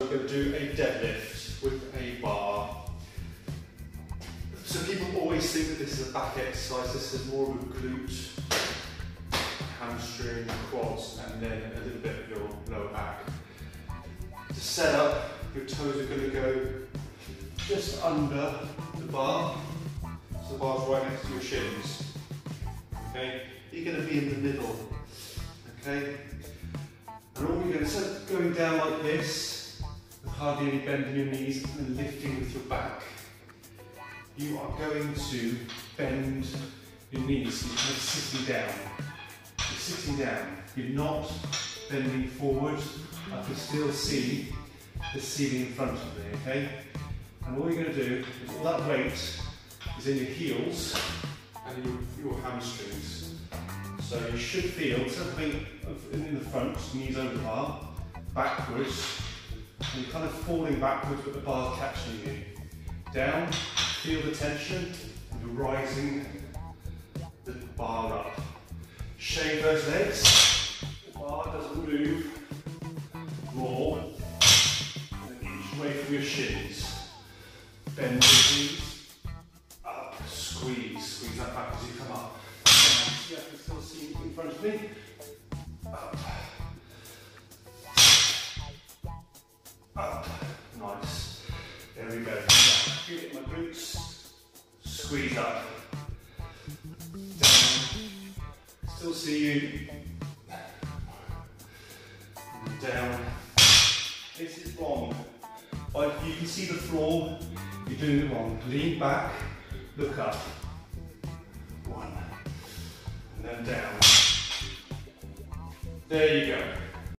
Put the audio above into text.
We're going to do a deadlift with a bar. So people always think that this is a back exercise. This is more of a glute, hamstring, quads, and then a little bit of your lower back. To set up, your toes are going to go just under the bar. So the bar's right next to your shins. Okay, you're going to be in the middle. Okay, and all you're going to of going down like this, hardly any bend in your knees and lifting with your back, you are going to bend your knees. You're kind of sitting down. You're sitting down. You're not bending forward. I can still see the ceiling in front of me, okay? And all you're going to do is all that weight is in your heels and your, your hamstrings. So you should feel something in the front, knees over bar, backwards, kind of falling backwards but the bar catching you. Down, feel the tension, you're rising the bar up. Shave those legs, the bar doesn't move more, and inch away from your shins. Bend your knees, up, squeeze, squeeze that back as you come up. Down, I can still see in front of me. Squeeze up. Down. Still see you. Down. Um, this is wrong. But you can see the floor. You're doing it wrong. Lean back. Look up. One. And then down. There you go.